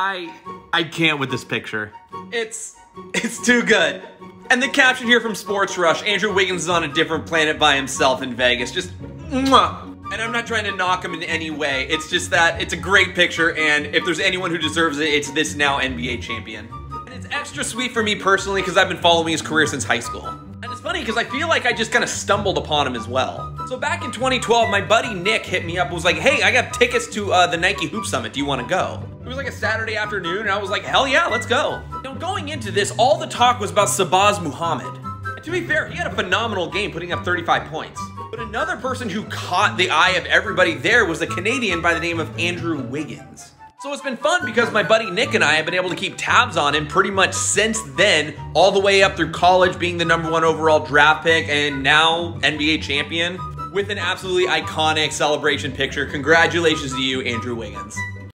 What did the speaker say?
I I can't with this picture. It's it's too good. And the caption here from Sports Rush, Andrew Wiggins is on a different planet by himself in Vegas. Just mwah. And I'm not trying to knock him in any way. It's just that it's a great picture, and if there's anyone who deserves it, it's this now NBA champion. And it's extra sweet for me personally because I've been following his career since high school. And it's funny because I feel like I just kind of stumbled upon him as well. So back in 2012, my buddy Nick hit me up and was like, hey, I got tickets to uh, the Nike Hoop Summit. Do you want to go? It was like a Saturday afternoon, and I was like, hell yeah, let's go. Now, going into this, all the talk was about Shabazz Muhammad. And to be fair, he had a phenomenal game, putting up 35 points. But another person who caught the eye of everybody there was a Canadian by the name of Andrew Wiggins. So it's been fun because my buddy Nick and I have been able to keep tabs on him pretty much since then, all the way up through college, being the number one overall draft pick, and now NBA champion with an absolutely iconic celebration picture. Congratulations to you, Andrew Wiggins.